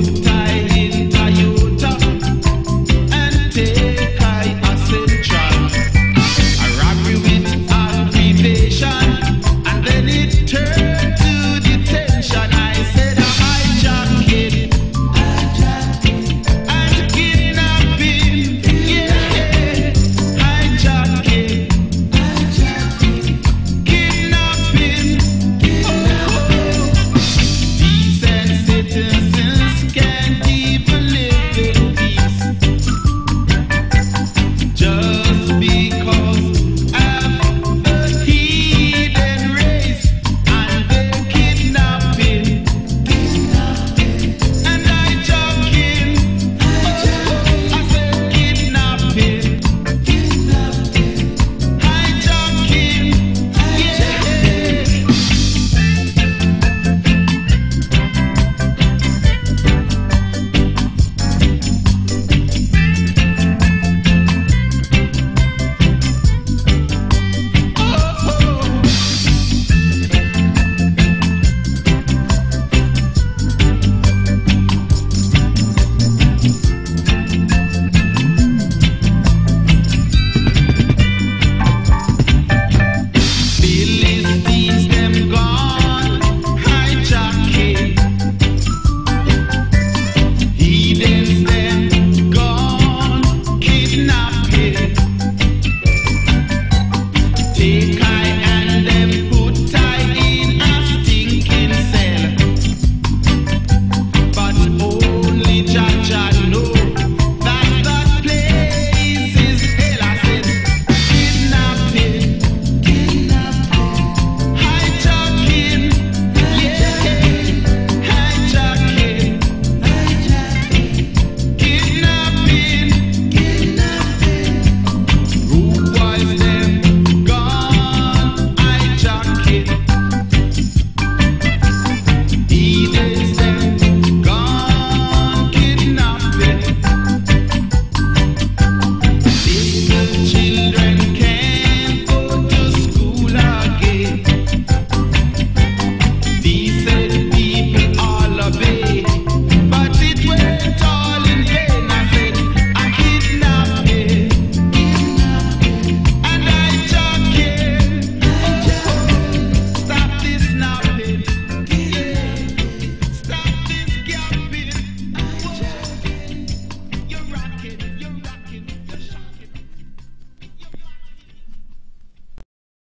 food.